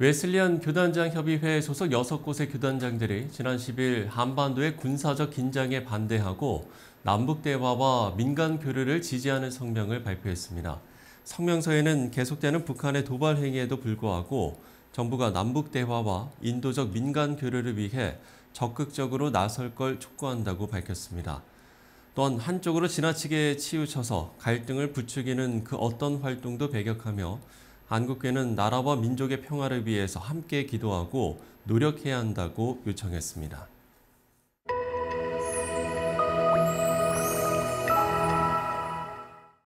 웨슬리안 교단장 협의회 소속 6곳의 교단장들이 지난 10일 한반도의 군사적 긴장에 반대하고 남북 대화와 민간 교류를 지지하는 성명을 발표했습니다. 성명서에는 계속되는 북한의 도발 행위에도 불구하고 정부가 남북 대화와 인도적 민간 교류를 위해 적극적으로 나설 걸 촉구한다고 밝혔습니다. 또한 한쪽으로 지나치게 치우쳐서 갈등을 부추기는 그 어떤 활동도 배격하며 한국교회는 나라와 민족의 평화를 위해서 함께 기도하고 노력해야 한다고 요청했습니다.